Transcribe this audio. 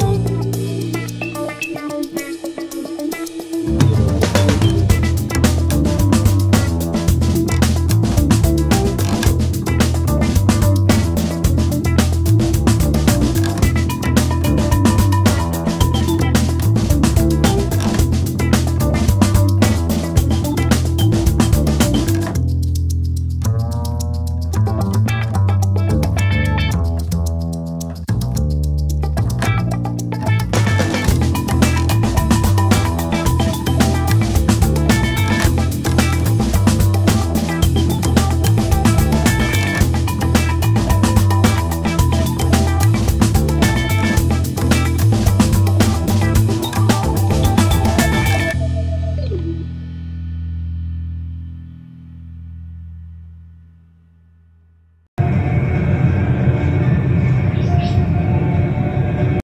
Oh.